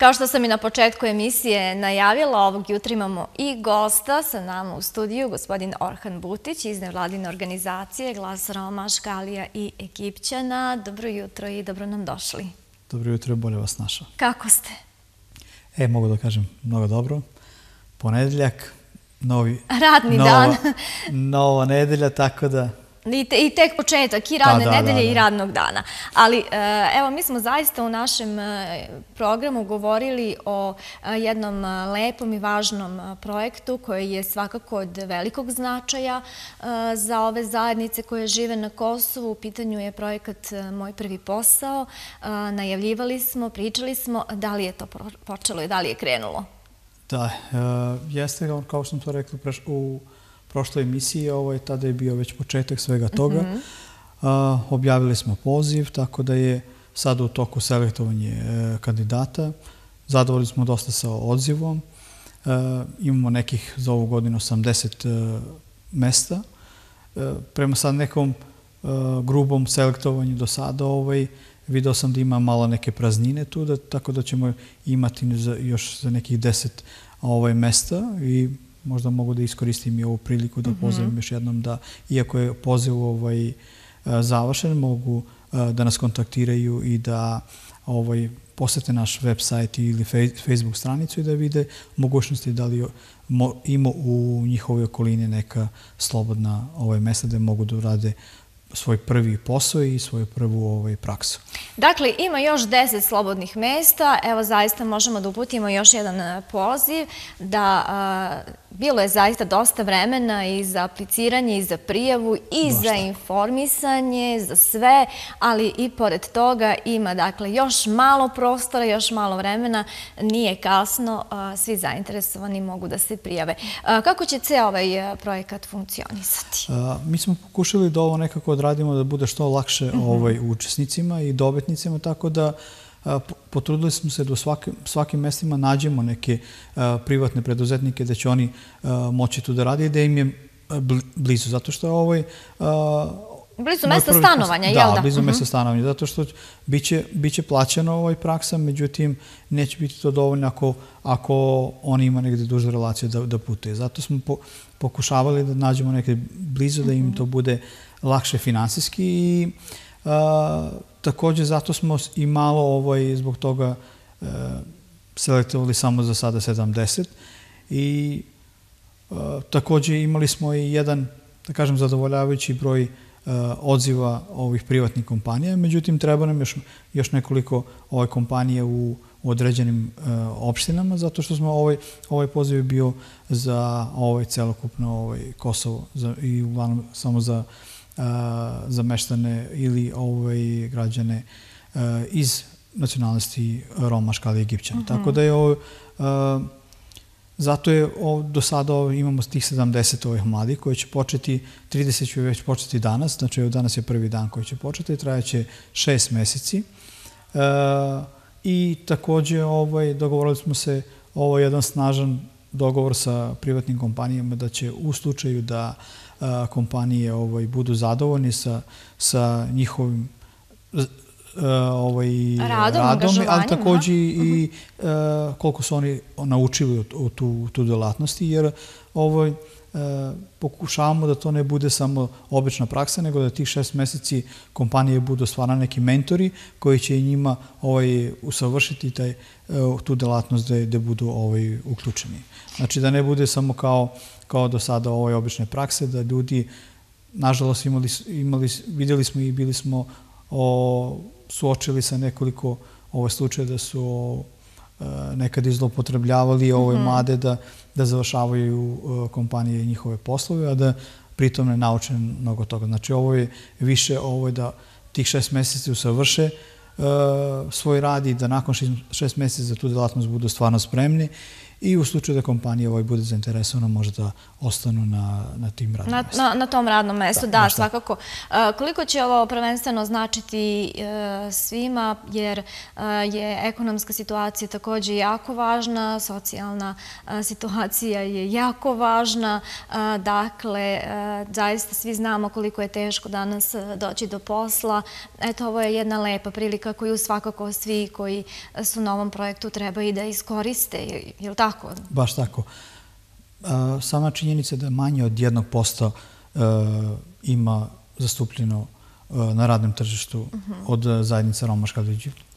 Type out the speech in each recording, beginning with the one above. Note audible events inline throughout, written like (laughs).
Kao što sam i na početku emisije najavila, ovog jutra imamo i gosta sa nama u studiju, gospodin Orhan Butić iz nevladine organizacije Glas Roma, Škalija i Ekipćana. Dobro jutro i dobro nam došli. Dobro jutro, bolje vas našao. Kako ste? E, mogu da kažem, mnogo dobro. Ponedeljak, novi... Radni nova, dan. (laughs) nova nedelja, tako da I, te, I tek početak i radne da, da, nedelje da, da. i radnog dana. Ali e, evo, mi smo zaista u našem e, programu govorili o e, jednom lepom i važnom projektu koji je svakako od velikog značaja za ove zajednice koje žive na Kosovu. U pitanju je projekat Moj prvi posao. Najavljivali smo, pričali smo, da li je to počelo i da li je krenulo? Da, jeste, kao što sam to rekla u prošloj emisiji, ovaj, tada je bio već početak svega toga. Mm -hmm. objavili smo poziv, tako da je sad u toku selektovanje e, kandidata. Zadovoljni smo dosta sa odzivom. E, imamo nekih za ovu godinu 80 e, mesta. Prema sad nekom grubom selektovanju do sada, ovaj, video sam da ima malo neke praznine tu, da, tako da ćemo imati za, još za nekih 10 ovaj, mesta i možda mogu da iskoristim i ovu priliku da mhm. pozovem još jednom da, iako je poziv ovaj, e, završen, mogu e, da nas kontaktiraju i da ovaj, posete naš web sajt ili Facebook stranicu i da vide mogućnosti da li ima u njihovoj okolini neka slobodna ovaj, mesta da mogu da rade svoj prvi posao i svoju prvu ovaj, praksu. Dakle, ima još 10 slobodnih mesta. Evo, zaista možemo da uputimo još jedan e, poziv da a, bilo je zaista dosta vremena i za apliciranje, i za prijavu, i za informisanje, za sve, ali i pored toga ima, dakle, još malo prostora, još malo vremena, nije kasno, svi zainteresovani mogu da se prijave. Kako će ceo ovaj projekat funkcionisati? Mi smo pokušali da ovo nekako odradimo da bude što lakše mhm. ovaj, učesnicima i dobitnicima, tako da potrudili smo se da u svakim, svakim mestima nađemo neke privatne preduzetnike da će oni moći tu da radi i da im je blizu, zato što je ovaj Blizu mesta stanovanja, jel da? Da, blizu mesta mhm. stanovanja, zato što biće, biće plaćeno ovaj praksa, međutim, neće biti to dovoljno ako, ako on ima negde dužu relaciju da, da putuje. Zato smo po, pokušavali da nađemo neke blizu, da im mhm. to bude lakše finansijski i a, takođe zato smo i malo ovaj, zbog toga e, selektovali samo za sada 70 i a, takođe imali smo i jedan, da kažem, zadovoljavajući broj odziva ovih privatnih kompanija, međutim treba nam još, još nekoliko ove kompanije u, u određenim e, opštinama, zato što smo ovaj, ovaj poziv bio za ovaj celokupno ovaj Kosovo za, i uglavnom samo za za meštane ili ovaj, građane iz nacionalnosti Roma, Škali i Egipćana. Uh mhm. -huh. Tako da je ovo, zato je ovo, do sada ovo, imamo tih 70 ovih mladih koji će početi, 30 će već početi danas, znači danas je prvi dan koji će početi, trajaće šest meseci. E, I takođe ovaj, dogovorili smo se, ovo je jedan snažan dogovor sa privatnim kompanijama da će u slučaju da kompanije ovaj, budu zadovoljni sa, sa njihovim ovaj, radom, radom ali takođe i uh, koliko su oni naučili u, tu, tu delatnosti, jer ovaj, pokušavamo da to ne bude samo obična praksa, nego da tih šest meseci kompanije budu stvarno neki mentori koji će njima ovaj, usavršiti taj, tu delatnost da, da budu ovaj, uključeni. Znači da ne bude samo kao kao do sada ovoj obične prakse, da ljudi, nažalost, imali, imali, videli smo i bili smo o, suočili sa nekoliko ove slučaje da su o, e, nekad izlopotrebljavali ove mm -hmm. mlade da, da završavaju o, e, kompanije i njihove poslove, a da pritom ne nauče mnogo toga. Znači, ovo je više ovo je da tih šest meseci usavrše uh, svoj rad i da nakon šest, šest meseci za tu delatnost budu stvarno spremni i u slučaju da kompanija ovaj bude zainteresovana može da ostanu na, na tim radnom na, mestu. Na, na tom radnom mestu, da, da svakako. Koliko će ovo prvenstveno značiti svima, jer je ekonomska situacija takođe jako važna, socijalna situacija je jako važna, dakle, zaista svi znamo koliko je teško danas doći do posla. Eto, ovo je jedna lepa prilika koju svakako svi koji su na ovom projektu treba i da iskoriste, je li tako? Baš tako. Sama činjenica da manje od jednog posta ima zastupljeno na radnom tržištu od zajednice Romaška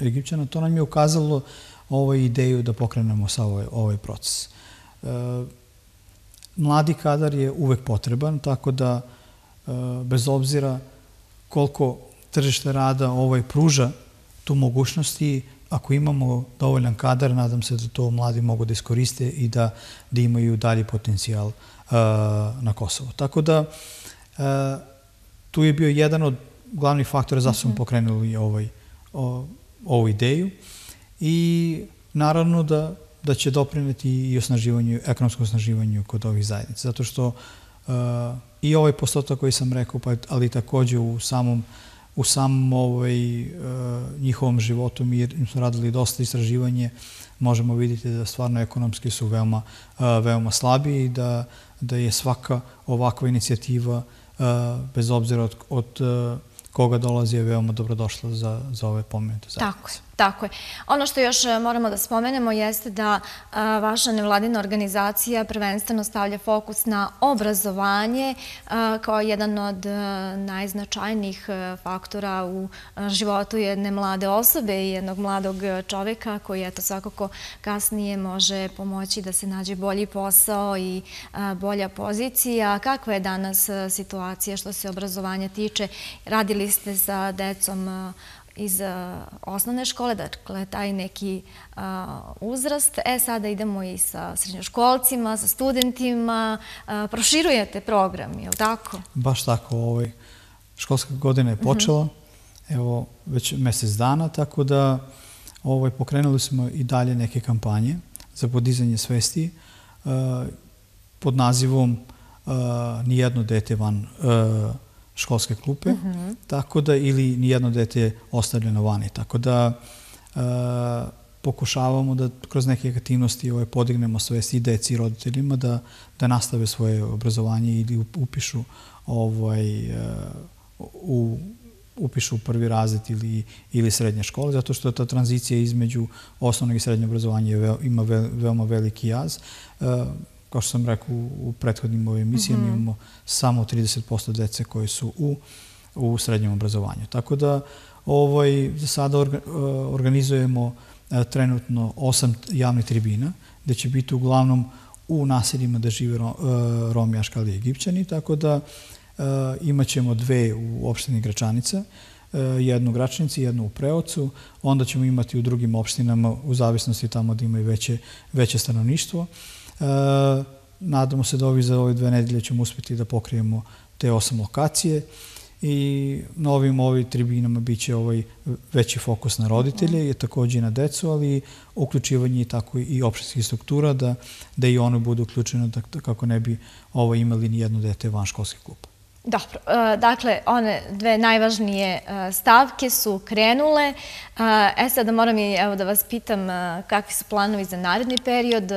Egipćana, to nam je ukazalo ovoj ideju da pokrenemo sa ovaj, ovaj proces. Mladi kadar je uvek potreban, tako da bez obzira koliko tržište rada ovaj pruža tu mogućnosti, ako imamo dovoljan kadar, nadam se da to mladi mogu da iskoriste i da, da imaju dalji potencijal uh, na Kosovo. Tako da, uh, tu je bio jedan od glavnih faktora zašto smo mhm. pokrenuli ovaj, o, ovu ideju i naravno da, da će doprineti i osnaživanju, ekonomskom osnaživanju kod ovih zajednica. Zato što uh, i ovaj postotak koji sam rekao, pa, ali takođe u samom u samom ovaj, uh, njihovom životu mi smo radili dosta istraživanje, možemo vidjeti da stvarno ekonomski su veoma, uh, veoma slabi i da, da je svaka ovakva inicijativa uh, bez obzira od, od koga dolazi je veoma dobrodošla za, za ove pomenute zajednice. Tako je. Tako je. Ono što još e, moramo da spomenemo jeste da e, vaša nevladina organizacija prvenstveno stavlja fokus na obrazovanje e, kao jedan od najznačajnijih faktora u životu jedne mlade osobe i jednog mladog čoveka koji eto svakako kasnije može pomoći da se nađe bolji posao i bolja pozicija. Kakva je danas situacija što se obrazovanja tiče? Radili ste sa decom iz uh, osnovne škole, dakle taj neki uh, uzrast. E, sada idemo i sa srednjoškolcima, sa studentima, uh, proširujete program, je li tako? Baš tako, ovaj, školska godina je počela, evo, već mesec dana, tako da ovaj, pokrenuli smo i dalje neke kampanje za podizanje svesti pod nazivom Nijedno dete van školske klupe, uh -huh. tako da, ili nijedno dete je ostavljeno vani. Tako da e, pokušavamo da kroz neke aktivnosti ovaj, podignemo svest i deci i roditeljima da, da nastave svoje obrazovanje ili upišu ovaj, e, u upišu prvi razred ili, ili srednje škole, zato što ta tranzicija između osnovnog i srednje obrazovanja je ima ve, veoma veliki jaz. E, kao što sam rekao u prethodnim ovim emisijama, mm -hmm. imamo samo 30% dece koje su u, u srednjem obrazovanju. Tako da ovaj, za sada orga, eh, organizujemo eh, trenutno osam javnih tribina, gde će biti uglavnom u naseljima da žive eh, Romi, Aškali i Egipćani, tako da imat ćemo dve u opštini Gračanica, jednu u Gračanici, jednu u Preocu, onda ćemo imati u drugim opštinama u zavisnosti tamo da imaju veće, veće stanovništvo. E, nadamo se da ovi za ove dve nedelje ćemo uspeti da pokrijemo te osam lokacije i na ovim ovim tribinama biće ovaj veći fokus na roditelje i takođe i na decu, ali uključivanje i tako i opštinskih struktura da, da i ono budu uključeno da, da kako ne bi ovo imali ni jedno dete van školskih klupa. Dobro, e, dakle, one dve najvažnije e, stavke su krenule. E sada moram i evo da vas pitam kakvi su planovi za naredni period,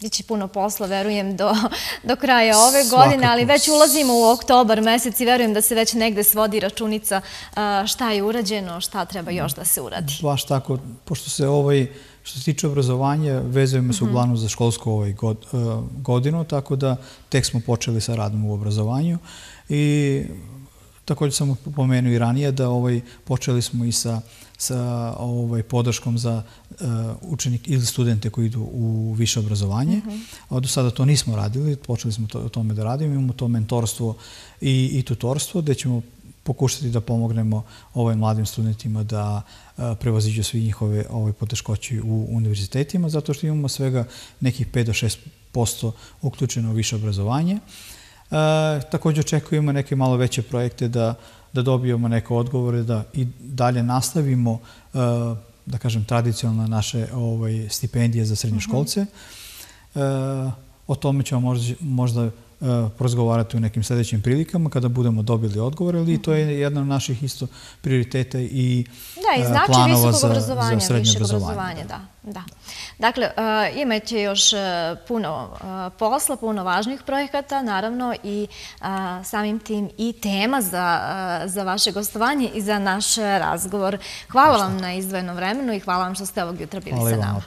Biće puno posla, verujem, do, do kraja ove Svakako. godine, ali već ulazimo u oktobar mesec i verujem da se već negde svodi računica šta je urađeno, šta treba još da se uradi. Baš tako, pošto se ovaj, što se tiče obrazovanja, vezujemo se mhm. uglavnom za školsku ovaj god, godinu, tako da tek smo počeli sa radom u obrazovanju i takođe sam pomenuo i ranije da ovaj, počeli smo i sa sa ovaj, podrškom za uh, učenik ili studente koji idu u više obrazovanje. Uh -huh. A do sada to nismo radili, počeli smo to, o tome da radimo, imamo to mentorstvo i, i tutorstvo, gde ćemo pokušati da pomognemo ovim mladim studentima da uh, prevaziđu svi njihove ove poteškoće u univerzitetima, zato što imamo svega nekih 5 do 6% uključeno u više obrazovanje. Uh, takođe očekujemo neke malo veće projekte da da dobijemo neke odgovore, da i dalje nastavimo, uh, da kažem, tradicionalne naše ovaj, stipendije za srednjoškolce. o tome ćemo možda, možda porazgovarati u nekim sledećim prilikama kada budemo dobili odgovor, ali to je jedna od naših isto prioriteta i da, i znači planova za, za srednje obrazovanje. Da, da. Dakle, imaće još puno posla, puno važnih projekata, naravno i samim tim i tema za, za vaše gostovanje i za naš razgovor. Hvala vam na izdvojenom vremenu i hvala vam što ste ovog jutra bili sa nama.